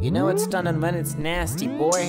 You know it's stunning when it's nasty, boy.